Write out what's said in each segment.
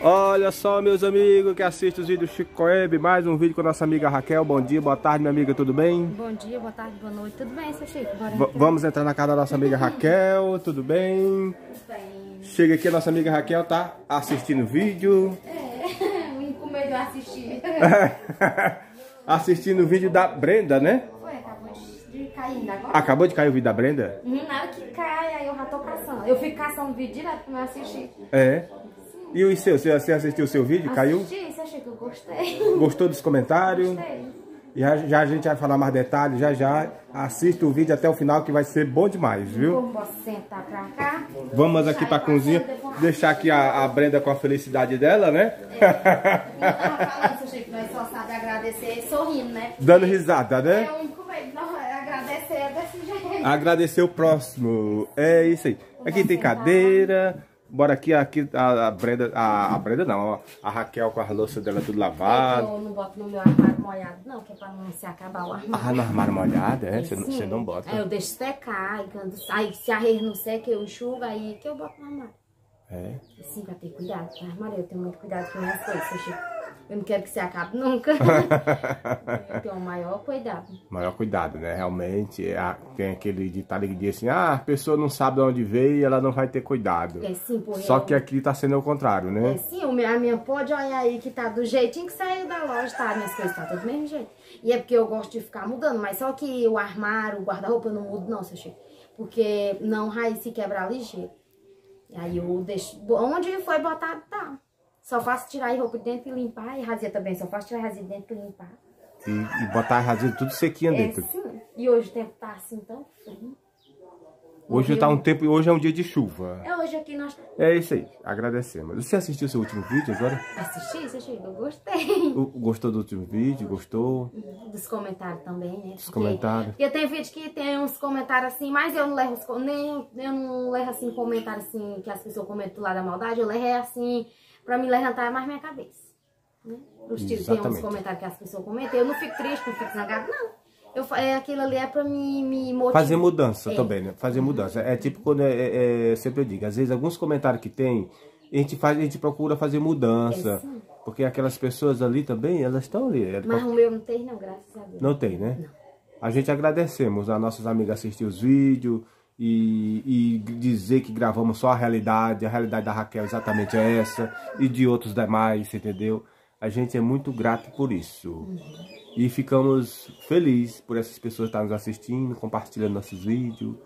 Olha só, meus amigos que assistem os vídeos Chico Coeb, mais um vídeo com a nossa amiga Raquel. Bom dia, boa tarde, minha amiga, tudo bem? Bom dia, boa tarde, boa noite. Tudo bem, seu Chico? Bora V vamos entrar na casa da nossa amiga Raquel, tudo bem? Tudo bem. Chega aqui, a nossa amiga Raquel tá assistindo o vídeo. É, o único medo de assistir. assistindo o vídeo da Brenda, né? Foi, acabou de cair ainda agora. Acabou de cair o vídeo da Brenda? Uhum, Na hora que cai, aí eu já tô caçando. Eu fico caçando vídeo direto pra eu assistir. É. E o seu? Você assistiu o seu vídeo? Caiu? Assisti, você achou que eu gostei? Gostou dos comentários? Gostei. Já, já a gente vai falar mais detalhes, já já. Assista o vídeo até o final que vai ser bom demais, viu? Posso sentar pra cá? Vamos aqui pra cozinha, deixar aqui a, a Brenda com a felicidade dela, né? Eu tava falando, seu Chico, nós só sabe agradecer sorrindo, né? Dando risada, né? É o único é agradecer é desse jeito. Agradecer o próximo. É isso aí. Aqui tem cadeira. Bora aqui, aqui a, a Brenda, a, a Brenda não, ó, a Raquel com as louças dela tudo lavado. Eu não boto no meu armário molhado, não, que é pra não se acabar o armário. Ah, no armário molhado, é? Você não, Sim. bota. Aí eu deixo secar, e quando aí se a rede não seca, eu enxugo, aí que eu boto no armário. É. Assim, pra ter cuidado o armário, eu tenho muito cuidado com minhas coisas, Chico. Eu não quero que você acabe nunca. eu tenho o maior cuidado. Maior cuidado, né? Realmente, é a- tem aquele ditado que diz assim, ah, a pessoa não sabe de onde veio e ela não vai ter cuidado. É sim, por Só que aqui tá sendo o contrário, É né? sim, o meu- a minha pode olhar aí que tá do jeitinho que saiu da loja, tá? Minhas coisas tá do mesmo jeito. E é porque eu gosto de ficar mudando, mas só que o armário, o guarda-roupa eu não mudo não, seu Chico. Porque não raiz se quebrar ligeiro. Aí eu deixo. Onde foi botado, tá. Só faço tirar a roupa de dentro e limpar. E razia também, só faço tirar a razia de dentro e limpar. E, e botar a rasinha tudo sequinha É dentro. sim. E hoje o tempo tá assim tão frio. Hoje tá um tempo, hoje é um dia de chuva. É hoje aqui nós É isso aí, agradecemos. Você assistiu o seu último vídeo agora? assisti, Chico, eu gostei. O- Gostou do último vídeo? Gostou? Dos comentários também, né? Dos Porque- comentários. Porque tem vídeo que tem uns comentários assim, mas eu não levo os nem eu não levo assim comentário assim que as pessoas comentam lá da maldade, eu levo é assim pra me levantar mais minha cabeça. Né? Os tipos tem uns comentários que as pessoas comentam, eu não fico triste, não fico zangado, não. Eu, é, aquilo ali é pra me, me motivar. Fazer mudança É. também, né? Fazer mudança. É tipo quando é, é- é- sempre eu digo, às vezes alguns comentários que tem, a gente faz, a gente procura fazer mudança. É, porque aquelas pessoas ali também, elas estão ali. É- Mas o meu não tem não, graças a Deus. Não tem, né? A gente agradecemos a nossas amigas assistir os vídeos e, e dizer que gravamos só a realidade, a realidade da Raquel exatamente é essa e de outros demais, entendeu? A gente é muito grato por isso. E ficamos felizes por essas pessoas estarem nos assistindo, compartilhando nossos vídeos.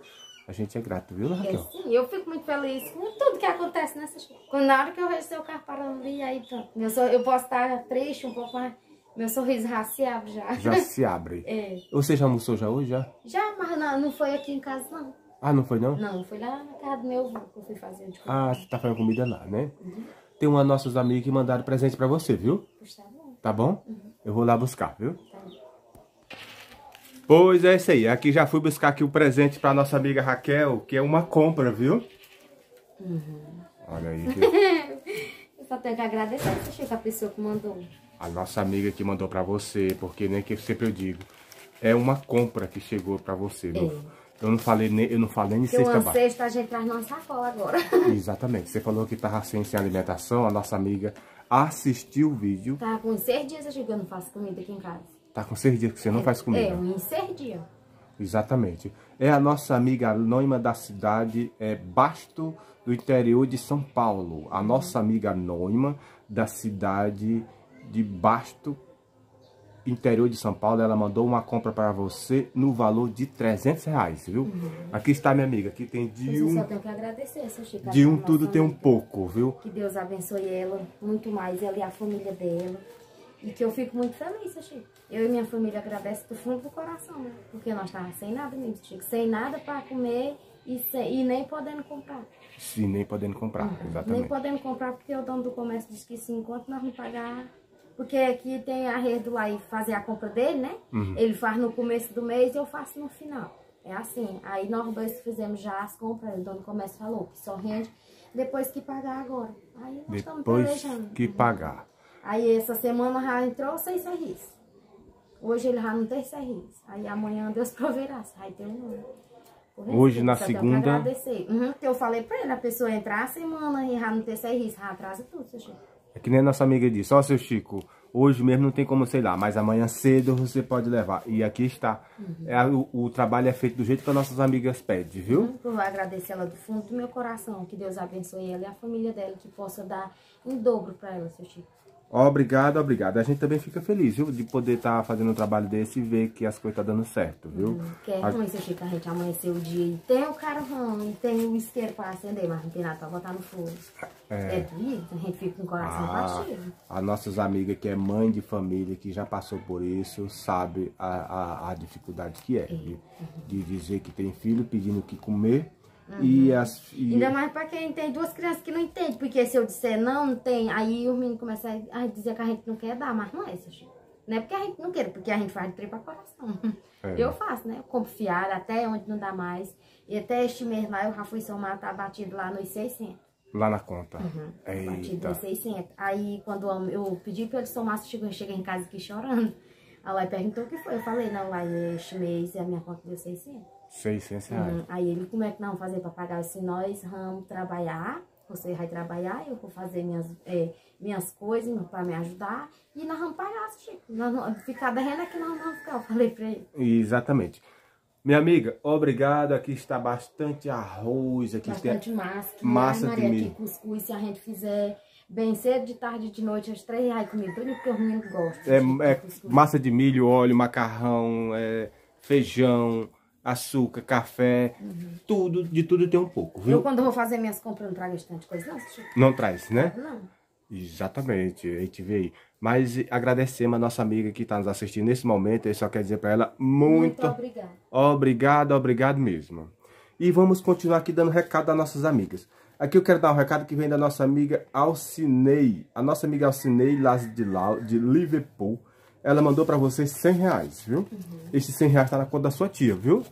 A gente é grato, viu, É, Raquel? sim, eu fico muito feliz com tudo que acontece nessas coisas. Na hora que eu vejo seu carro parando ali, aí pronto. Meu sor- eu posso estar triste um pouco, mas meu sorriso já se abre já. Já se abre. É. Você já almoçou já hoje? Já? Já, mas não, não foi aqui em casa, não. Ah, não foi não? Não, foi lá na casa do meu avô que eu fui fazer. Ah, você tá fazendo comida lá, né? Tem uma nossos amigos que mandaram presente pra você, viu? Tá bom. Tá bom? Eu vou lá buscar, viu? Tá bom. Pois é isso aí. Aqui já fui buscar aqui o presente pra nossa amiga Raquel, que é uma compra, viu? Olha aí, viu? Eu só tenho que agradecer Chico, a pessoa que mandou. A nossa amiga que mandou pra você, porque nem que sempre eu digo, é uma compra que chegou pra você. não- Eu não falei nem, eu não falei nem de Porque cesta básica. cesta a gente traz numa sacola agora. Exatamente. Você falou que tava sem, sem alimentação, a nossa amiga assistiu o vídeo. Tava com seis dias, eu que eu não faço comida aqui em casa. Tá com seis dias que você não faz comida. É, em seis dias. Exatamente. É a nossa amiga anônima da cidade, é Basto, do interior de São Paulo. A nossa amiga anônima da cidade de Basto, interior de São Paulo. Ela mandou uma compra para você no valor de 300 reais, viu? Aqui está minha amiga, aqui tem de só um, tenho que agradecer essa Chico. de um tudo tem um pouco, viu? Que Deus abençoe ela muito mais, ela e a família dela. E que eu fico muito feliz, Chico. Eu e minha família agradecem do fundo do coração, né? Porque nós estávamos sem nada mesmo, Chico. Sem nada para comer e, sem- e nem podendo comprar. Sim, nem podendo comprar, Nem exatamente. podendo comprar porque o dono do comércio disse que sim, enquanto nós não pagar. Porque aqui tem a rede lá e fazer a compra dele, né? Uhum. Ele faz no começo do mês e eu faço no final. É assim. Aí nós dois fizemos já as compras, o dono do comércio falou que só rende depois que pagar agora. Aí nós estamos Depois planejando. que pagar. Aí essa semana já entrou seis serviços. Hoje ele já não tem serviço. Aí amanhã Deus proverá. Aí tem um. Por Hoje, na segunda- agradecer. Uhum, eu falei pra ele, a pessoa entrar a semana e já não ter serviço, já atrasa tudo, seu chefe. É que nem a nossa amiga disse, ó, seu Chico, hoje mesmo não tem como, sei lá, mas amanhã cedo você pode levar. E aqui está. Uhum. É, o, o, trabalho é feito do jeito que as nossas amigas pedem, viu? Uhum, eu vou agradecer ela do fundo do meu coração, que Deus abençoe ela e a família dela, que possa dar em dobro para ela, seu Chico. Obrigado, obrigado. A gente também fica feliz, viu? De poder estar tá fazendo um trabalho desse e ver que as coisas estão tá dando certo, viu? Hum, que é ruim fica, a gente amanhecer o dia e tem o carvão, e tem o isqueiro para acender, mas não tem nada para botar no fogo. É, é doido, a gente fica com o coração a, partido. As nossas amigas que é mãe de família, que já passou por isso, sabe a, a, a dificuldade que é. é. De, de dizer que tem filho pedindo o que comer Uhum. E as, e... Ainda mais pra quem tem duas crianças que não entendem. Porque se eu disser não, não tem, aí o menino começa a dizer que a gente não quer dar, mas não é isso, Chico. Não é porque a gente não quer, porque a gente faz de trem pra coração. É. Eu faço, né? Eu compro fiado até onde não dá mais. E até este mês lá eu já fui somar, tá batido lá nos 600. Lá na conta. Uhum. Eita. Batido nos 600. Aí quando eu pedi pra ele somar, chegou, cheguei em casa aqui chorando. Aí lá perguntou o que foi. Eu falei, não, lá este mês a minha conta deu 600. 600 reais. Uhum. Aí ele, como é que nós vamos fazer para pagar? Se nós vamos trabalhar, você vai trabalhar, eu vou fazer minhas, é, minhas coisas para me ajudar e nós vamos pagar, Chico. Nós não, ficar derrendo aqui nós vamos ficar, eu falei para ele. Exatamente. Minha amiga, obrigado. Aqui está bastante arroz. Aqui bastante tem massa. Que massa Maria, de milho. Aqui, cuscuz, se a gente fizer bem cedo, de tarde, de noite, às três reais comigo. Tudo porque os meninos gostam. É, é massa de milho, óleo, macarrão, é, feijão açúcar, café, uhum. tudo, de tudo tem um pouco, viu? Eu quando vou fazer minhas compras não trago bastante coisa, não, Chico. Não traz, né? Não. Exatamente, a gente vê aí. Mas agradecemos a nossa amiga que está nos assistindo nesse momento, eu só quero dizer para ela muito, muito obrigado. Obrigado, obrigado mesmo. E vamos continuar aqui dando recado às nossas amigas. Aqui eu quero dar um recado que vem da nossa amiga Alcinei. A nossa amiga Alcinei, lá de, de Liverpool ela mandou pra vocês 100 reais, viu? Uhum. Esse 100 reais tá na conta da sua tia, viu?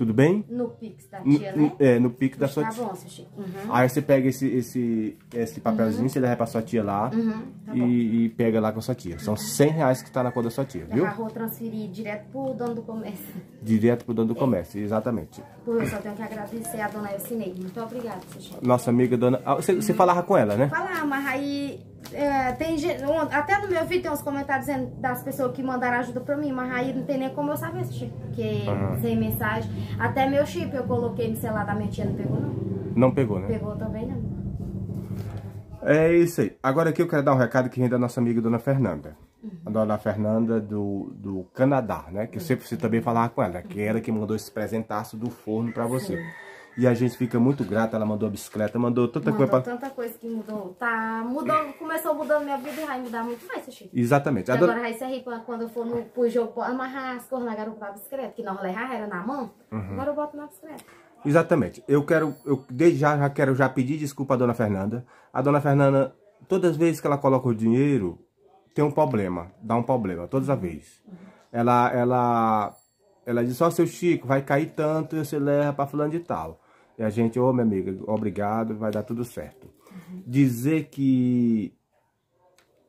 Tudo bem? No Pix da tia, no, né? É, no Pix da sua tá tia. Tá bom, Chico. Uhum. Aí você pega esse, esse, esse papelzinho, uhum. você leva pra sua tia lá uhum. tá e, e, pega lá com a sua tia. São 100 reais que tá na conta da sua tia, viu? Eu vou transferir direto pro dono do comércio. Direto pro dono do é. comércio, exatamente. Eu só tenho que agradecer a dona Elcinei. Muito obrigada, Chico. Nossa amiga dona... Ah, você, você falava com ela, né? Falar, mas aí é, tem até no meu vídeo tem uns comentários dizendo das pessoas que mandaram ajuda pra mim, mas aí não tem nem como eu saber esse tipo, porque uhum. sem mensagem. Até meu chip eu coloquei no celular da minha tia, não pegou não? Não pegou, né? Pegou também não. É isso aí. Agora aqui eu quero dar um recado que vem da nossa amiga Dona Fernanda. Uhum. A Dona Fernanda do, do Canadá, né? Que eu sempre preciso também falar com ela, que é ela que mandou esse presentaço do forno pra você. Sim. E a gente fica muito grata, ela mandou a bicicleta, mandou tanta mandou coisa pra... tanta coisa que mudou. Tá, mudou, começou mudando minha vida e vai mudar muito mais, Chico. Exatamente. Agora vai ser rico quando eu for no, pro jogo, amarrar as coisas na garupa da bicicleta, que nós levar era na mão, uhum. agora eu boto na bicicleta. Exatamente. Eu quero, eu desde já, já quero já pedir desculpa à dona Fernanda. A dona Fernanda, todas as vezes que ela coloca o dinheiro, tem um problema, dá um problema, todas as vezes. Uhum. Ela, ela, ela diz, ó, seu Chico, vai cair tanto e você leva pra fulano de tal. E a gente, ô oh, minha amiga, obrigado, vai dar tudo certo. Uhum. Dizer que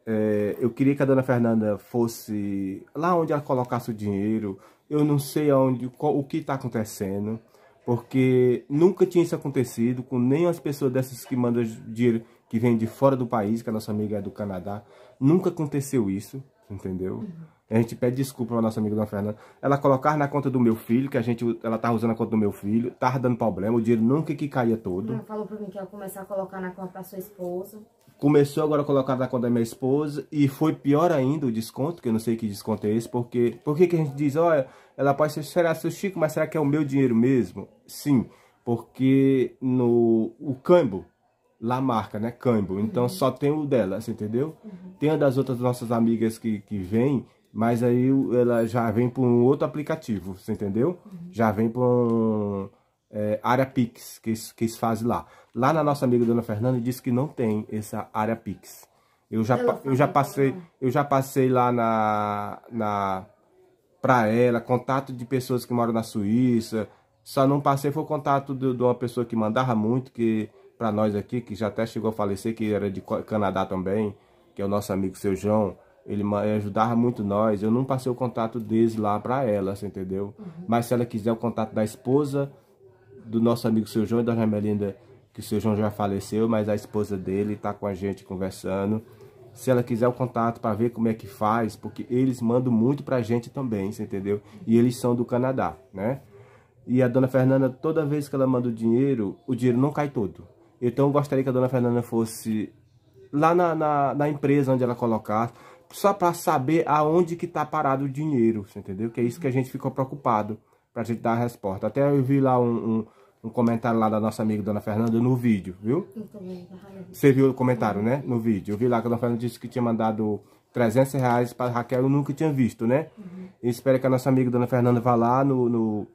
é, eu queria que a dona Fernanda fosse lá onde ela colocasse o dinheiro. Eu não sei aonde, qual, o que está acontecendo, porque nunca tinha isso acontecido com nem as pessoas dessas que mandam dinheiro que vem de fora do país, que a nossa amiga é do Canadá. Nunca aconteceu isso, entendeu? Uhum. A gente pede desculpa pra nossa amiga Dona Fernanda. Ela colocar na conta do meu filho, que a gente, ela tava usando a conta do meu filho, tava dando problema, o dinheiro nunca que caía todo. Ela falou pra mim que ia começar a colocar na conta da sua esposa. Começou agora a colocar na conta da minha esposa e foi pior ainda o desconto, que eu não sei que desconto é esse, porque... Por que que a gente diz, olha, ela pode ser, será seu Chico, mas será que é o meu dinheiro mesmo? Sim, porque no o câmbio, lá marca, né, câmbio, então uhum. só tem o dela, você entendeu? Uhum. Tem uma das outras nossas amigas que, que vem mas aí ela já vem para um outro aplicativo, você entendeu? Uhum. Já vem para um é, área Pix, que, que eles fazem lá. Lá na nossa amiga Dona Fernanda disse que não tem essa área Pix. Eu já, eu já passei, eu já passei lá na, na para ela, contato de pessoas que moram na Suíça. Só não passei foi o contato de, de uma pessoa que mandava muito, que para nós aqui, que já até chegou a falecer, que era de Canadá também, que é o nosso amigo seu João. Ele ajudava muito nós. Eu não passei o contato deles lá para ela, você entendeu? Uhum. Mas se ela quiser o contato da esposa do nosso amigo seu João e da Melinda que o seu João já faleceu, mas a esposa dele está com a gente conversando. Se ela quiser o contato para ver como é que faz, porque eles mandam muito para a gente também, você entendeu? E eles são do Canadá, né? E a dona Fernanda, toda vez que ela manda o dinheiro, o dinheiro não cai todo. Então eu gostaria que a dona Fernanda fosse lá na, na, na empresa onde ela colocar, só para saber aonde que tá parado o dinheiro, você entendeu? Que é isso que a gente ficou preocupado, para a gente dar a resposta. Até eu vi lá um, um um comentário lá da nossa amiga Dona Fernanda no vídeo, viu? Você viu o comentário, né? No vídeo. Eu vi lá que a Dona Fernanda disse que tinha mandado 300 reais para Raquel, eu nunca tinha visto, né? Uhum. E espero que a nossa amiga Dona Fernanda vá lá, no, no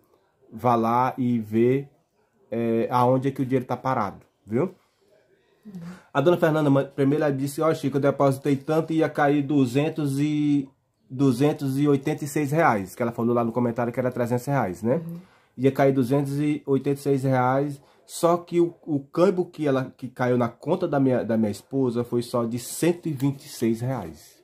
vá lá e vê é, aonde é que o dinheiro tá parado, viu? A Dona Fernanda, primeiro ela disse, ó oh, Chico, eu depositei tanto e ia cair 200 e... 286 reais, que ela falou lá no comentário que era 300 reais, né? Uhum ia cair 286 reais. Só que o, o câmbio que, ela, que caiu na conta da minha, da minha esposa foi só de 126 reais.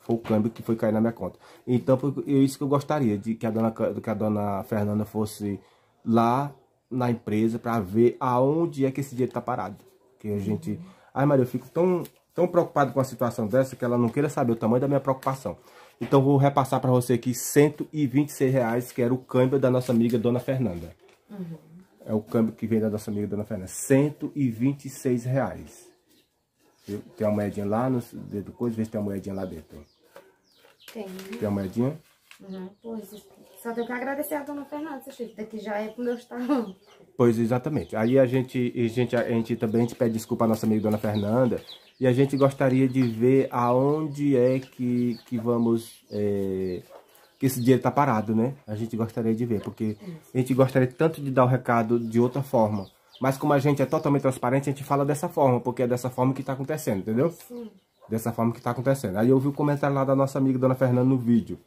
Foi o câmbio que foi cair na minha conta. Então, foi isso que eu gostaria, de que a dona, que a dona Fernanda fosse lá na empresa para ver aonde é que esse dinheiro está parado. Que a gente... Ai, Maria, eu fico tão, tão preocupado com a situação dessa que ela não queira saber o tamanho da minha preocupação. Então vou repassar para você aqui 126 reais, que era o câmbio da nossa amiga Dona Fernanda. Uhum. É o câmbio que vem da nossa amiga Dona Fernanda. 126 reais. Tem uma moedinha lá no dedo coisa, vê se tem uma moedinha lá dentro. Tem. Tem uma moedinha? Uhum. Pois, só tenho que agradecer a Dona Fernanda, Chico, daqui já é pro meu estado. Pois, exatamente. Aí a gente, a gente, a gente também a gente pede desculpa à nossa amiga Dona Fernanda, e a gente gostaria de ver aonde é que, que vamos... É, que esse dinheiro está parado, né? A gente gostaria de ver, porque a gente gostaria tanto de dar o recado de outra forma. Mas como a gente é totalmente transparente, a gente fala dessa forma, porque é dessa forma que está acontecendo, entendeu? Sim. Dessa forma que está acontecendo. Aí eu vi o comentário lá da nossa amiga Dona Fernanda no vídeo.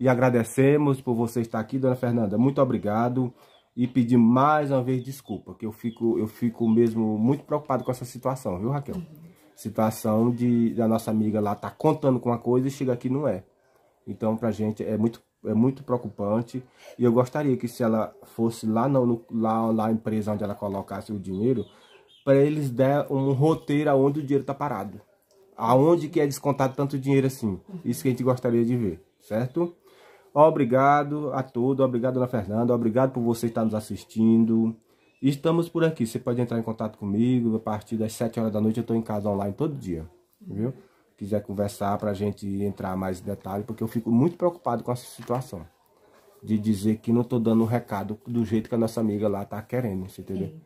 E agradecemos por você estar aqui, Dona Fernanda. Muito obrigado. E pedir mais uma vez desculpa, que eu fico, eu fico mesmo muito preocupado com essa situação, viu, Raquel? Uhum situação de da nossa amiga lá tá contando com uma coisa e chega aqui não é. Então pra gente é muito é muito preocupante e eu gostaria que se ela fosse lá no, lá na empresa onde ela colocasse o dinheiro, para eles der um roteiro aonde o dinheiro tá parado. Aonde que é descontado tanto dinheiro assim. Isso que a gente gostaria de ver, certo? Obrigado a todos, obrigado Dona Fernanda, obrigado por você estar nos assistindo. Estamos por aqui. Você pode entrar em contato comigo. A partir das 7 horas da noite eu estou em casa online todo dia. Viu? Quiser conversar para a gente entrar mais em detalhe, porque eu fico muito preocupado com essa situação. De dizer que não estou dando o um recado do jeito que a nossa amiga lá está querendo, você entendeu? Sim.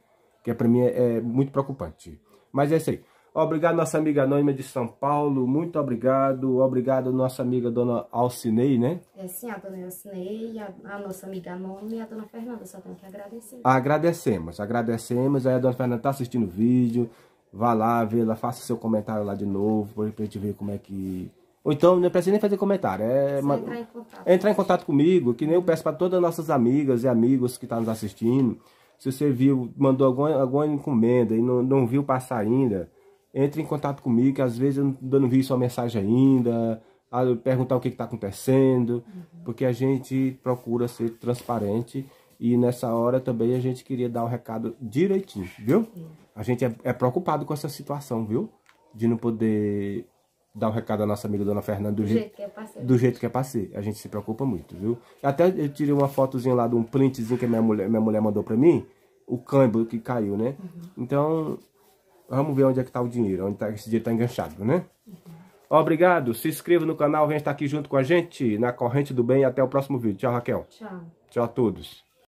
Que para mim é, é muito preocupante. Mas é isso aí. Obrigado, nossa amiga anônima de São Paulo. Muito obrigado. Obrigado, nossa amiga dona Alcinei, né? É sim, a dona Alcinei, a, a nossa amiga anônima e a dona Fernanda. Só tenho que agradecer. Agradecemos, agradecemos. Aí a dona Fernanda tá assistindo o vídeo. Vá lá, vê lá, faça seu comentário lá de novo, pra gente ver como é que... Ou então, não precisa nem fazer comentário. É entrar em contato. Entrar em contato comigo, que nem eu peço para todas as nossas amigas e amigos que estão tá nos assistindo. Se você viu, mandou alguma, alguma encomenda e não, não viu passar ainda entre em contato comigo, que às vezes eu não vi sua mensagem ainda, perguntar o que está acontecendo, uhum. porque a gente procura ser transparente e nessa hora também a gente queria dar o recado direitinho, viu? A gente é, é, preocupado com essa situação, viu? De não poder dar o recado à nossa amiga Dona Fernanda do, do jeito, que é parceiro. do jeito que é. A gente se preocupa muito, viu? Até eu tirei uma fotozinha lá de um printzinho que minha mulher, minha mulher mandou pra mim, o câmbio que caiu, né? Uhum. Então, Vamos ver onde é que está o dinheiro, onde tá, esse dinheiro está enganchado, né? Obrigado, se inscreva no canal, vem estar aqui junto com a gente na Corrente do Bem. Até o próximo vídeo. Tchau, Raquel. Tchau. Tchau a todos.